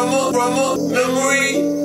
rumble, rumble, memory.